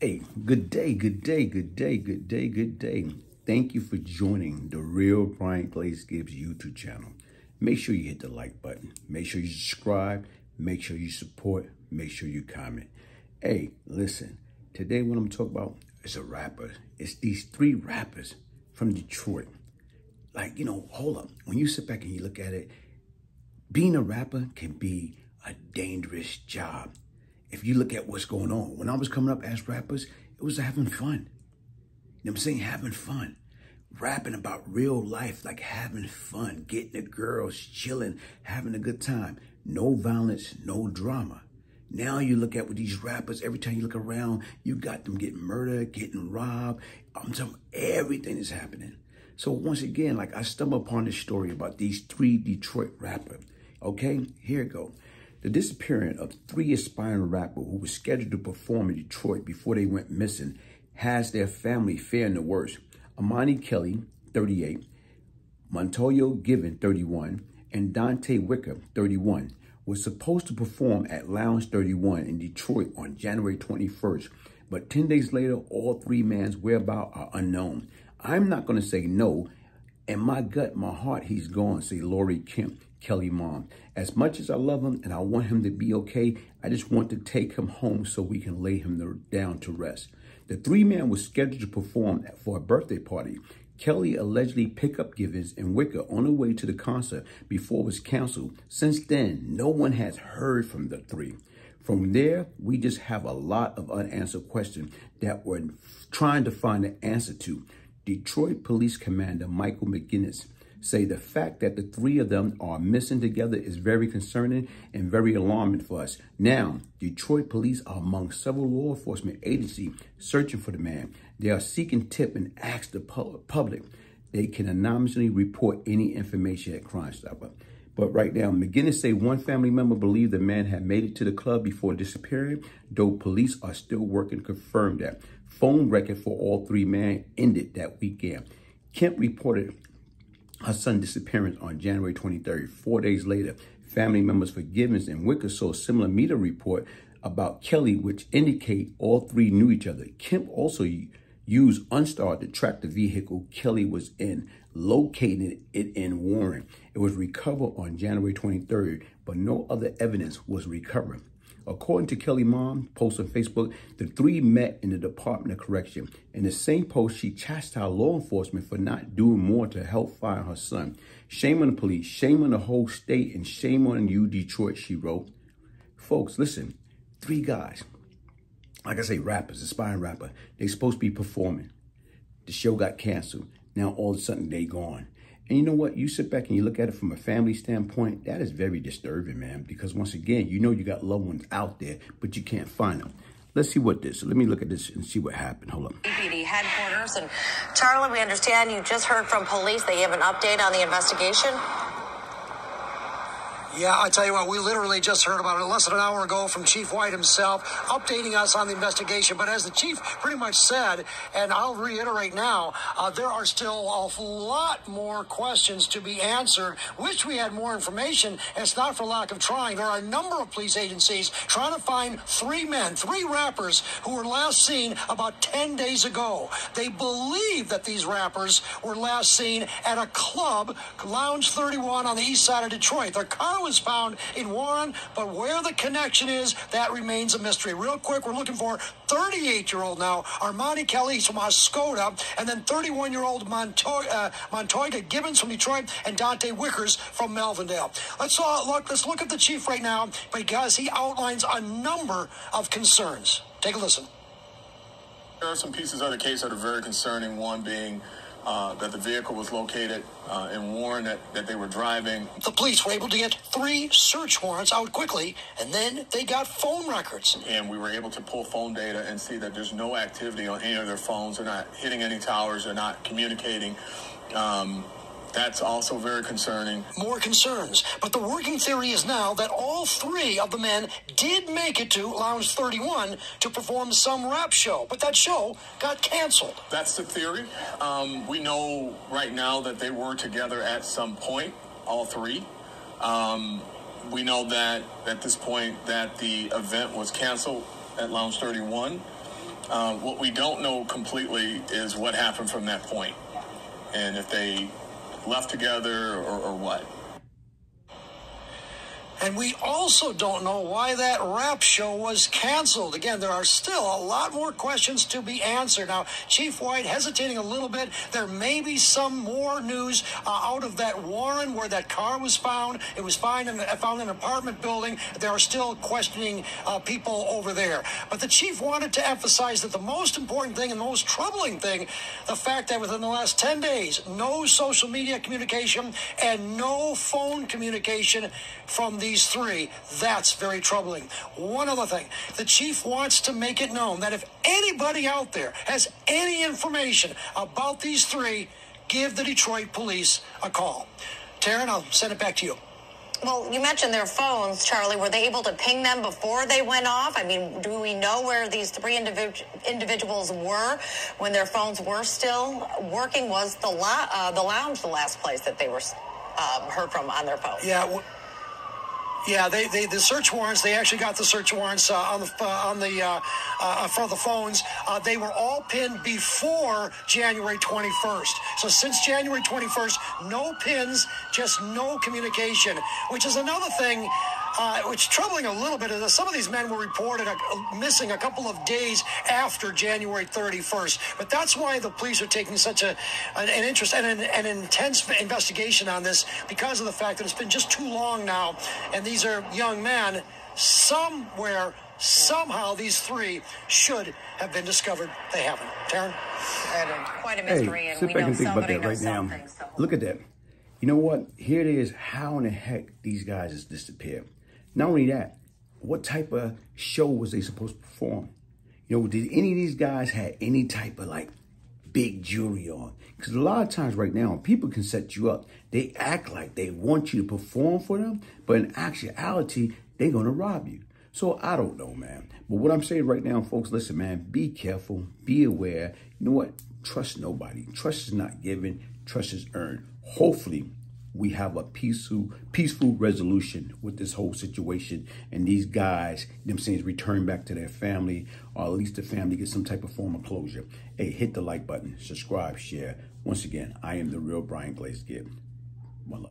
Hey, good day, good day, good day, good day, good day. Thank you for joining the Real Brian Glaze Gibbs YouTube channel. Make sure you hit the like button. Make sure you subscribe. Make sure you support. Make sure you comment. Hey, listen, today what I'm talking about is a rapper. It's these three rappers from Detroit. Like, you know, hold up. When you sit back and you look at it, being a rapper can be a dangerous job if you look at what's going on, when I was coming up as rappers, it was having fun. You know what I'm saying? Having fun. Rapping about real life, like having fun, getting the girls, chilling, having a good time. No violence, no drama. Now you look at with these rappers, every time you look around, you got them getting murdered, getting robbed. I'm telling everything is happening. So once again, like I stumble upon this story about these three Detroit rappers. Okay, here it go. The disappearance of three aspiring rappers who were scheduled to perform in Detroit before they went missing has their family fearing the worst. Armani Kelly, 38, Montoya Given, 31, and Dante Wicker, 31, was supposed to perform at Lounge 31 in Detroit on January 21st, but 10 days later, all three men's whereabouts are unknown. I'm not going to say no. In my gut, my heart, he's gone, say Lori Kemp, Kelly mom. As much as I love him and I want him to be okay, I just want to take him home so we can lay him down to rest. The three men was scheduled to perform for a birthday party. Kelly allegedly picked up Givens and Wicker on the way to the concert before it was canceled. Since then, no one has heard from the three. From there, we just have a lot of unanswered questions that we're trying to find an answer to. Detroit Police Commander Michael McGinnis say the fact that the three of them are missing together is very concerning and very alarming for us. Now, Detroit police are among several law enforcement agencies searching for the man. They are seeking tip and ask the public. They can anonymously report any information at Crime Stopper. But right now, McGinnis say one family member believed the man had made it to the club before disappearing, though police are still working to confirm that. Phone record for all three men ended that weekend. Kemp reported her son disappearance on January 23rd. Four days later, family members for Givens and Wicker saw a similar media report about Kelly, which indicate all three knew each other. Kemp also used OnStar to track the vehicle Kelly was in, locating it in Warren. It was recovered on January 23rd, but no other evidence was recovered. According to Kelly mom, post on Facebook, the three met in the Department of Correction. In the same post, she chastised law enforcement for not doing more to help find her son. Shame on the police, shame on the whole state, and shame on you, Detroit, she wrote. Folks, listen, three guys, like I say, rappers, aspiring rapper, they supposed to be performing. The show got canceled. Now all of a sudden they gone. And you know what? You sit back and you look at it from a family standpoint, that is very disturbing, man. Because once again, you know you got loved ones out there, but you can't find them. Let's see what this. Let me look at this and see what happened. Hold on. DPD headquarters and Charlie, we understand you just heard from police. They have an update on the investigation. Yeah, I tell you what, we literally just heard about it less than an hour ago from Chief White himself, updating us on the investigation. But as the chief pretty much said, and I'll reiterate now, uh, there are still a lot more questions to be answered. Wish we had more information, it's not for lack of trying. There are a number of police agencies trying to find three men, three rappers who were last seen about 10 days ago. They believe that these rappers were last seen at a club, Lounge 31 on the east side of Detroit. Their car was found in Warren, but where the connection is, that remains a mystery. Real quick, we're looking for 38 year old now, Armani Kelly from Oscoda, and then 31 year old Montoya, uh, Montoya Gibbons from Detroit, and Dante Wickers from Melvindale. Let's uh, look. Let's look at the chief right now because he outlines a number of concerns. Take a listen. There are some pieces of the case that are very concerning. One being uh, that the vehicle was located uh, and Warren that, that they were driving. The police were able to get three search warrants out quickly, and then they got phone records. And we were able to pull phone data and see that there's no activity on any of their phones. They're not hitting any towers. They're not communicating. Um, that's also very concerning. More concerns. But the working theory is now that all three of the men did make it to Lounge 31 to perform some rap show, but that show got canceled. That's the theory. Um, we know right now that they were together at some point, all three. Um, we know that at this point that the event was canceled at Lounge 31. Um, what we don't know completely is what happened from that point, and if they left together or, or what. And we also don't know why that rap show was canceled. Again, there are still a lot more questions to be answered. Now, Chief White hesitating a little bit. There may be some more news uh, out of that Warren where that car was found. It was found in, found in an apartment building. There are still questioning uh, people over there. But the chief wanted to emphasize that the most important thing and the most troubling thing, the fact that within the last 10 days, no social media communication and no phone communication from the these three, that's very troubling. One other thing the chief wants to make it known that if anybody out there has any information about these three, give the Detroit police a call. Taryn, I'll send it back to you. Well, you mentioned their phones, Charlie. Were they able to ping them before they went off? I mean, do we know where these three individ- individuals were when their phones were still working? Was the, la- uh, the lounge the last place that they were um, heard from on their phone? Yeah. Yeah, they, they the search warrants. They actually got the search warrants uh, on the uh, on the uh, uh, for the phones. Uh, they were all pinned before January 21st. So since January 21st, no pins, just no communication. Which is another thing uh, which is troubling a little bit is that some of these men were reported a, missing a couple of days after January 31st. But that's why the police are taking such a an, an interest and an, an, intense investigation on this because of the fact that it's been just too long now, and these are young men somewhere. Somehow these three should have been discovered. They haven't. Taryn? Quite a mystery, hey, and sit we back know and think about somebody that right now. something. So. Look at that. You know what? Here it is. How in the heck these guys just disappeared? Not only that, what type of show was they supposed to perform? You know, did any of these guys have any type of like big jewelry on? Because a lot of times right now, people can set you up. They act like they want you to perform for them, but in actuality, they're going to rob you. So I don't know, man. But what I'm saying right now, folks, listen, man, be careful, be aware. You know what? Trust nobody. Trust is not given, trust is earned. Hopefully, we have a peaceful peaceful resolution with this whole situation. And these guys i'm saying return back to their family or at least the family get some type of form of closure. Hey hit the like button subscribe share. Once again i am the real brian glaze gibb one love